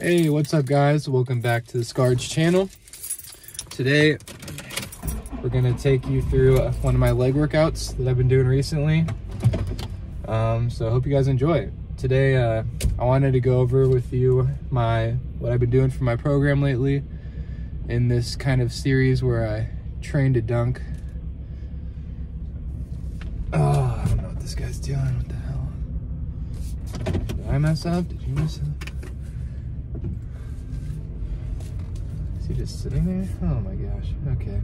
Hey, what's up guys? Welcome back to the Scarge channel. Today, we're gonna take you through uh, one of my leg workouts that I've been doing recently. Um, so I hope you guys enjoy it. Today, uh, I wanted to go over with you my what I've been doing for my program lately in this kind of series where I train to dunk. Oh, I don't know what this guy's doing. What the hell? Did I mess up? Did you mess up? Just sitting there? Oh my gosh. Okay.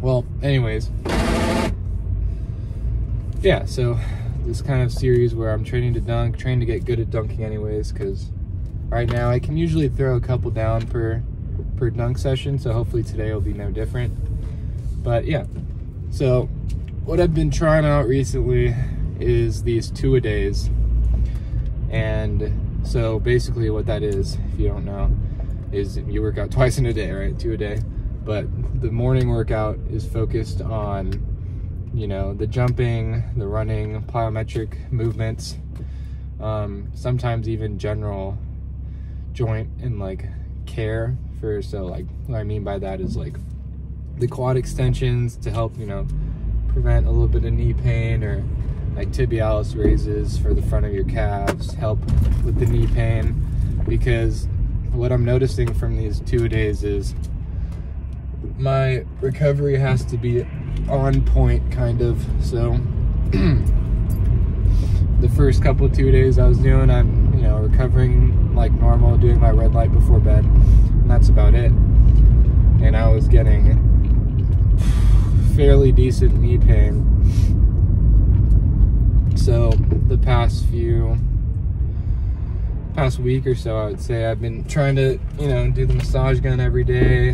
Well, anyways. Yeah, so this kind of series where I'm training to dunk, trying to get good at dunking anyways, because right now I can usually throw a couple down per per dunk session, so hopefully today will be no different. But yeah, so what I've been trying out recently is these two-a-days. And so basically what that is, if you don't know, is you work out twice in a day, right? Two a day. But the morning workout is focused on, you know, the jumping, the running, plyometric movements, um, sometimes even general joint and like care for, so like, what I mean by that is like the quad extensions to help, you know, prevent a little bit of knee pain or like tibialis raises for the front of your calves, help with the knee pain because what I'm noticing from these two days is my recovery has to be on point kind of so. The first couple two days I was doing I'm you know recovering like normal doing my red light before bed and that's about it. And I was getting fairly decent knee pain. So the past few past week or so, I would say I've been trying to, you know, do the massage gun every day,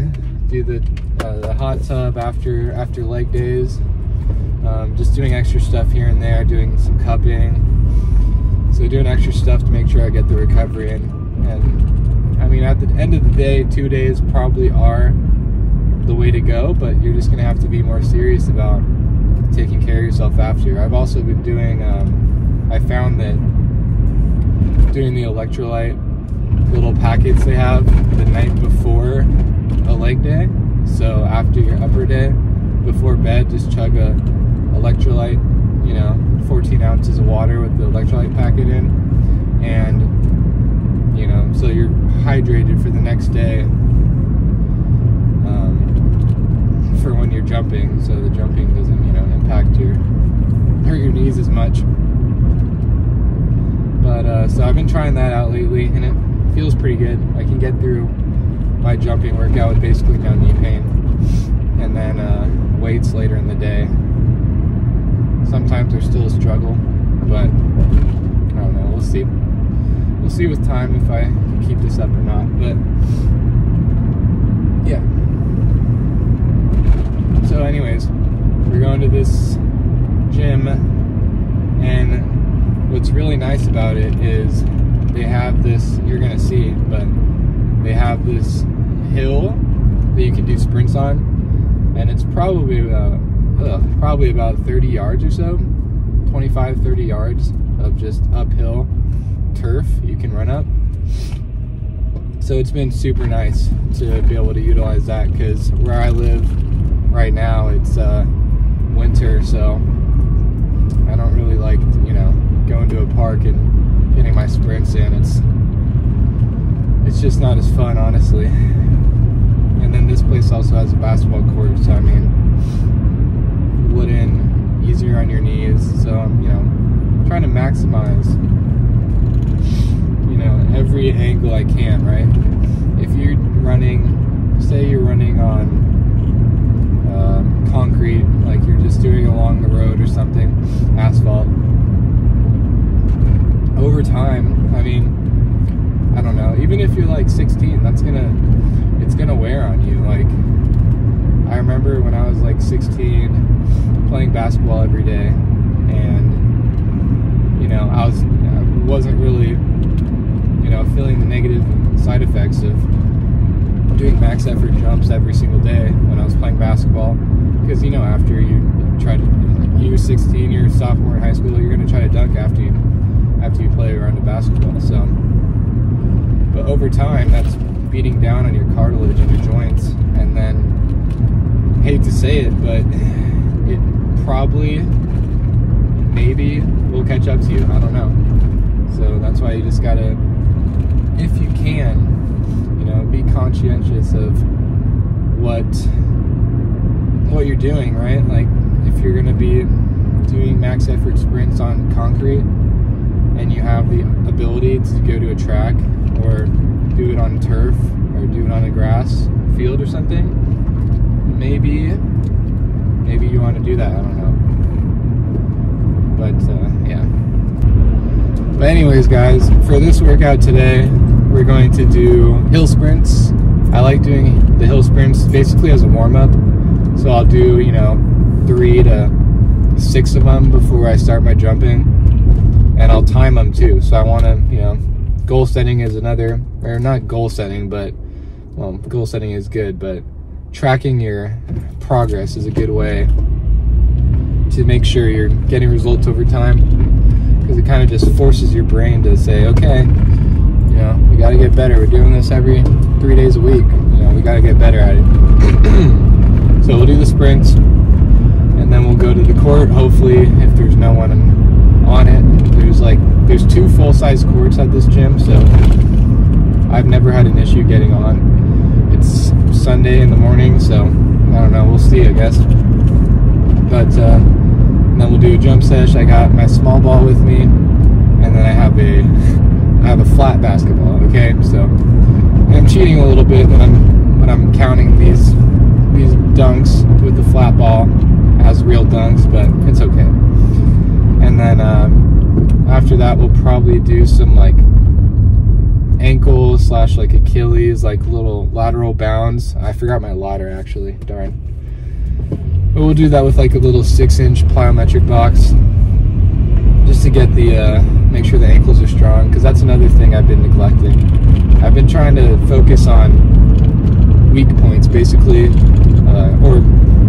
do the, uh, the hot tub after after leg days, um, just doing extra stuff here and there, doing some cupping. So doing extra stuff to make sure I get the recovery in. And I mean, at the end of the day, two days probably are the way to go, but you're just gonna have to be more serious about taking care of yourself after. I've also been doing, um, I found that doing the electrolyte little packets they have the night before a leg day. So after your upper day, before bed, just chug a electrolyte, you know, 14 ounces of water with the electrolyte packet in. And, you know, so you're hydrated for the next day um, for when you're jumping. So the jumping doesn't, you know, impact your, hurt your knees as much. But uh, so I've been trying that out lately, and it feels pretty good. I can get through my jumping workout with basically no knee pain, and then uh, weights later in the day. Sometimes there's still a struggle, but I don't know. We'll see. We'll see with time if I keep this up or not. But yeah. So, anyways, we're going to this gym and what's really nice about it is they have this, you're gonna see it, but they have this hill that you can do sprints on, and it's probably about, uh, probably about 30 yards or so, 25, 30 yards of just uphill turf you can run up. So it's been super nice to be able to utilize that because where I live right now, it's uh, winter, so I don't really going to a park and getting my sprints in. It's it's just not as fun, honestly. And then this place also has a basketball court, so I mean, wooden, easier on your knees. So I'm, you know, trying to maximize, you know, every angle I can, right? If you're running, say you're running on um, concrete, like you're just doing along the road or something, asphalt, over time, I mean, I don't know, even if you're like 16, that's gonna, it's gonna wear on you. Like, I remember when I was like 16, playing basketball every day, and, you know, I was, I wasn't really, you know, feeling the negative side effects of doing max effort jumps every single day when I was playing basketball. Because, you know, after you try to, you're 16, you're a sophomore in high school, you're to try to dunk you after you play around the basketball. So but over time, that's beating down on your cartilage and your joints. And then, hate to say it, but it probably, maybe will catch up to you. I don't know. So that's why you just gotta, if you can, you know, be conscientious of what what you're doing, right? Like if you're gonna be doing max effort sprints on concrete and you have the ability to go to a track or do it on turf or do it on a grass field or something, maybe maybe you want to do that. I don't know. But uh, yeah. But anyways, guys, for this workout today, we're going to do hill sprints. I like doing the hill sprints basically as a warm up. So I'll do, you know, three to six of them before I start my jumping. And I'll time them too. So I want to, you know, goal setting is another, or not goal setting, but, well, goal setting is good, but tracking your progress is a good way to make sure you're getting results over time. Because it kind of just forces your brain to say, okay, you know, we got to get better. We're doing this every three days a week. You know, we got to get better at it. so we'll do the sprints and then we'll go to the court. Hopefully, if there's no one on it, there's like there's two full size courts at this gym, so I've never had an issue getting on. It's Sunday in the morning, so I don't know. We'll see, I guess. But uh, then we'll do a jump sesh. I got my small ball with me, and then I have a I have a flat basketball. Okay, so I'm cheating a little bit when I'm when I'm counting these these dunks with the flat ball as real dunks, but it's okay. And then uh, after that, we'll probably do some like ankle slash like Achilles, like little lateral bounds. I forgot my ladder actually, darn. But we'll do that with like a little six inch plyometric box just to get the, uh, make sure the ankles are strong because that's another thing I've been neglecting. I've been trying to focus on weak points basically, uh, or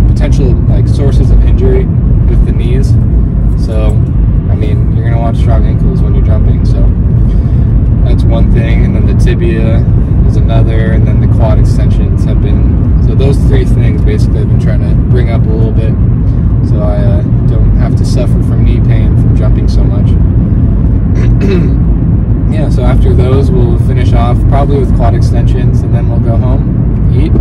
potential like sources of injury with the knees. So, I mean, you're gonna want strong ankles when you're jumping. So that's one thing, and then the tibia is another, and then the quad extensions have been. So those three things basically I've been trying to bring up a little bit, so I uh, don't have to suffer from knee pain from jumping so much. yeah, so after those, we'll finish off probably with quad extensions, and then we'll go home, eat,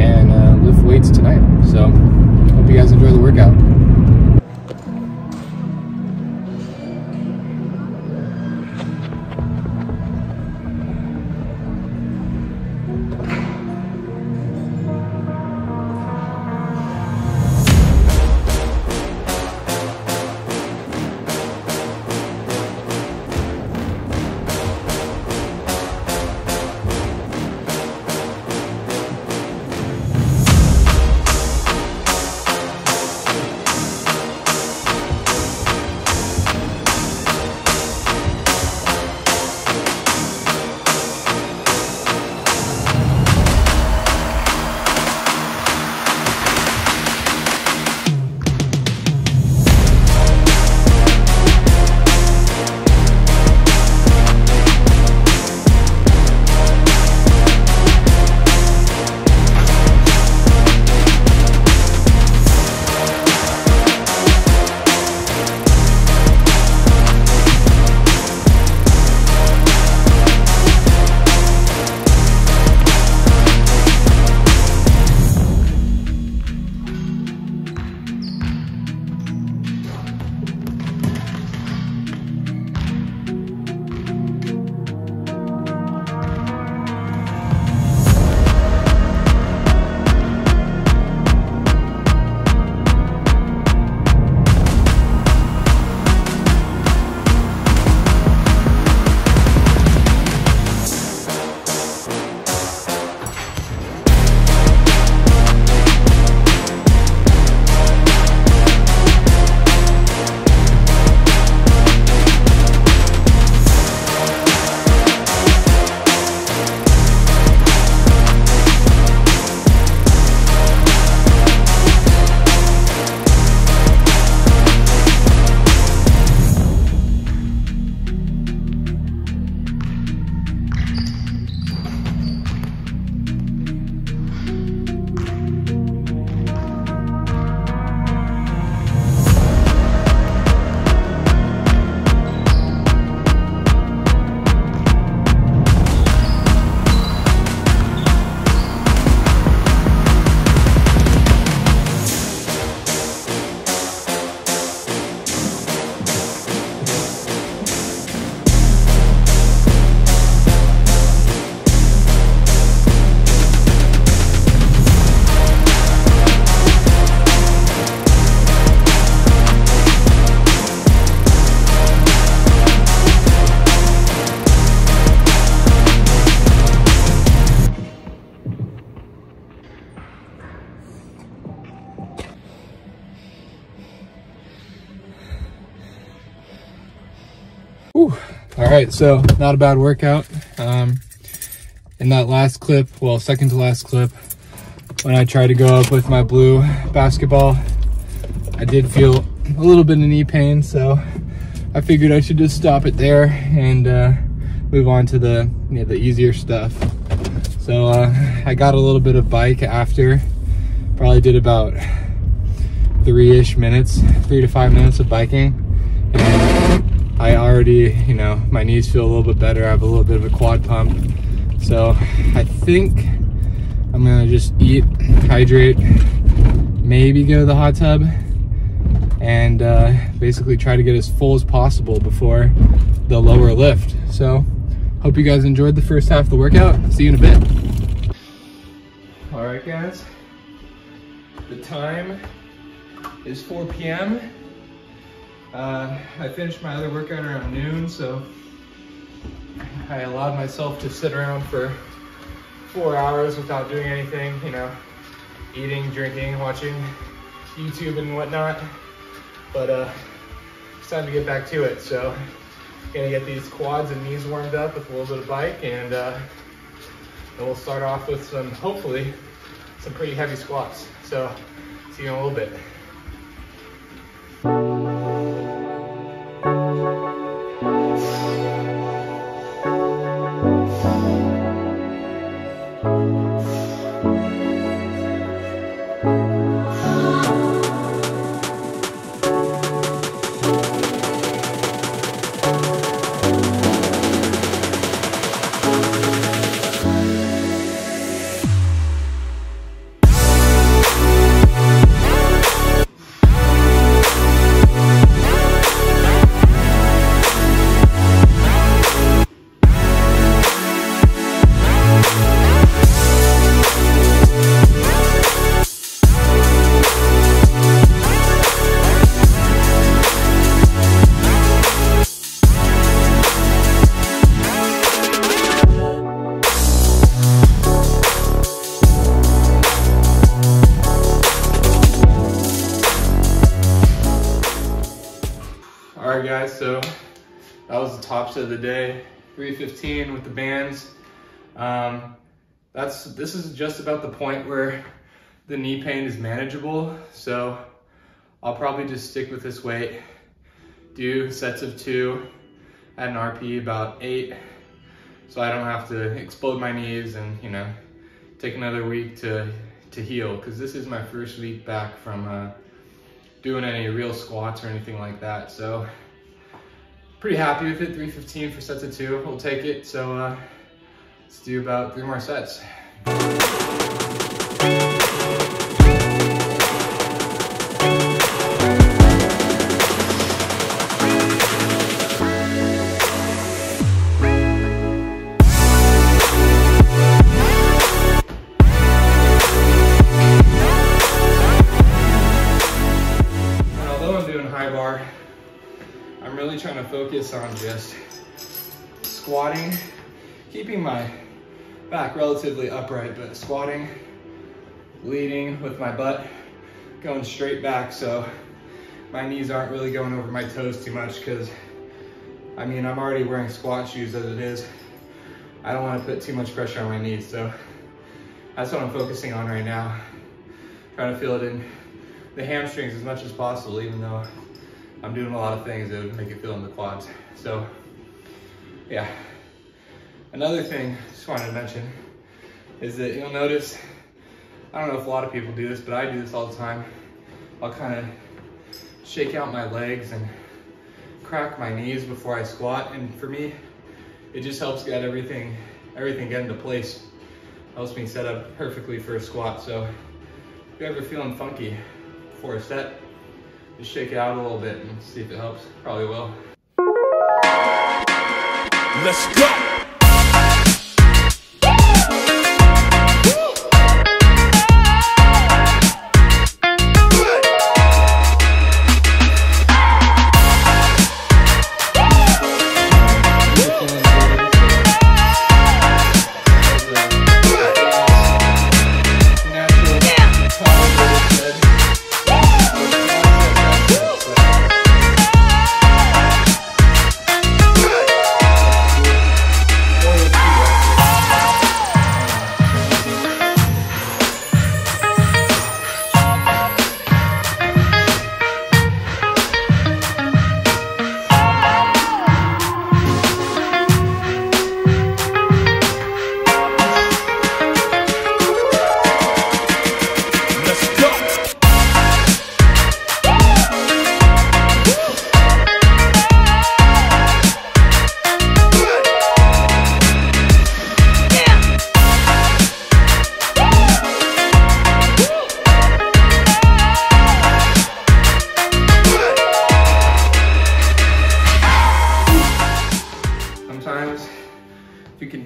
and uh, lift weights tonight. So, hope you guys enjoy the workout. Right, so not a bad workout. Um, in that last clip, well, second to last clip, when I tried to go up with my blue basketball, I did feel a little bit of knee pain, so I figured I should just stop it there and uh, move on to the you know, the easier stuff. So uh, I got a little bit of bike after, probably did about three-ish minutes, three to five minutes of biking. And I already, you know, my knees feel a little bit better. I have a little bit of a quad pump. So I think I'm gonna just eat, hydrate, maybe go to the hot tub, and uh, basically try to get as full as possible before the lower lift. So hope you guys enjoyed the first half of the workout. See you in a bit. All right, guys. The time is 4 p.m. Uh, I finished my other workout around noon, so I allowed myself to sit around for four hours without doing anything, you know, eating, drinking, watching YouTube and whatnot. But uh, it's time to get back to it. So gonna get these quads and knees warmed up with a little bit of bike and uh, we'll start off with some, hopefully, some pretty heavy squats. So see you in a little bit. Tops of the day. 315 with the bands. Um, that's This is just about the point where the knee pain is manageable. So I'll probably just stick with this weight. Do sets of two at an RP about eight. So I don't have to explode my knees and, you know, take another week to, to heal. Cause this is my first week back from uh, doing any real squats or anything like that. So pretty happy with it, 315 for sets of two. We'll take it. So uh, let's do about three more sets. Focus on just squatting, keeping my back relatively upright, but squatting, leading with my butt, going straight back so my knees aren't really going over my toes too much because I mean, I'm already wearing squat shoes as it is. I don't want to put too much pressure on my knees, so that's what I'm focusing on right now. Trying to feel it in the hamstrings as much as possible, even though I'm doing a lot of things that make it feel in the quads. So, yeah. Another thing I just wanted to mention is that you'll notice, I don't know if a lot of people do this, but I do this all the time. I'll kind of shake out my legs and crack my knees before I squat. And for me, it just helps get everything, everything get into place. Helps me set up perfectly for a squat. So if you're ever feeling funky before a set, just shake it out a little bit and see if it helps. Probably will. Let's go.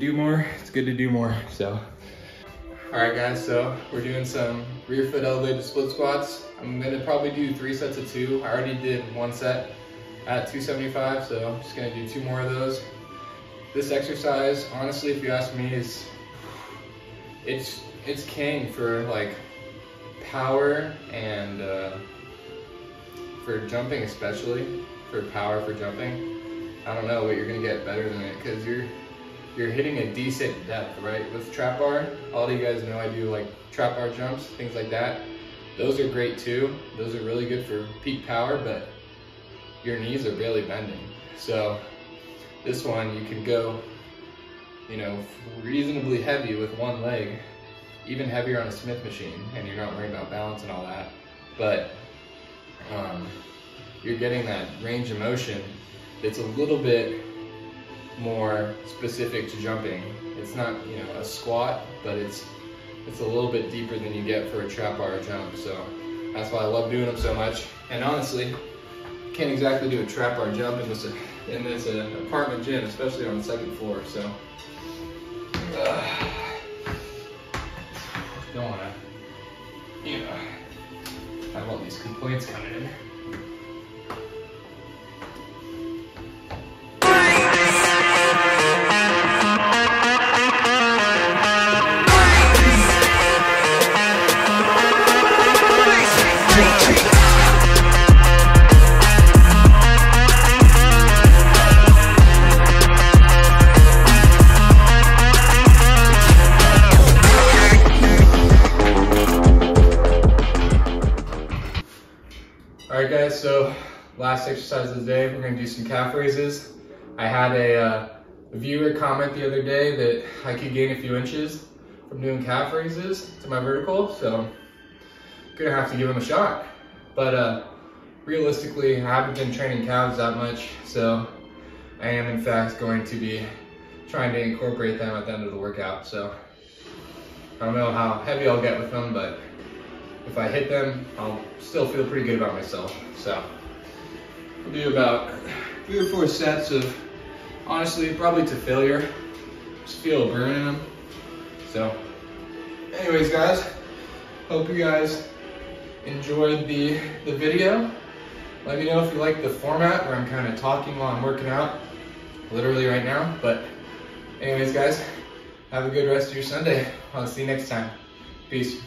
Do more, it's good to do more, so. All right guys, so we're doing some rear foot elevated split squats. I'm gonna probably do three sets of two. I already did one set at 275, so I'm just gonna do two more of those. This exercise, honestly, if you ask me, is it's it's king for like power and uh, for jumping especially for power for jumping. I don't know what you're gonna get better than it because you're you're hitting a decent depth, right? With trap bar, all you guys know I do like trap bar jumps, things like that. Those are great too. Those are really good for peak power, but your knees are barely bending. So this one, you can go, you know, reasonably heavy with one leg, even heavier on a Smith machine, and you're not worrying about balance and all that. But um, you're getting that range of motion that's a little bit more specific to jumping. It's not, you know, a squat, but it's it's a little bit deeper than you get for a trap bar jump. So that's why I love doing them so much. And honestly, can't exactly do a trap bar jump in this in this uh, apartment gym, especially on the second floor. So uh, don't want to, you know, have all these complaints coming in. So last exercise of the day, we're gonna do some calf raises. I had a, uh, a viewer comment the other day that I could gain a few inches from doing calf raises to my vertical, so gonna have to give them a shot. But uh, realistically, I haven't been training calves that much, so I am in fact going to be trying to incorporate them at the end of the workout. So I don't know how heavy I'll get with them, but if I hit them, I'll still feel pretty good about myself. So we'll do about three or four sets of, honestly, probably to failure. Just feel a burn in them. So anyways, guys, hope you guys enjoyed the, the video. Let me know if you like the format where I'm kind of talking while I'm working out, literally right now. But anyways, guys, have a good rest of your Sunday. I'll see you next time. Peace.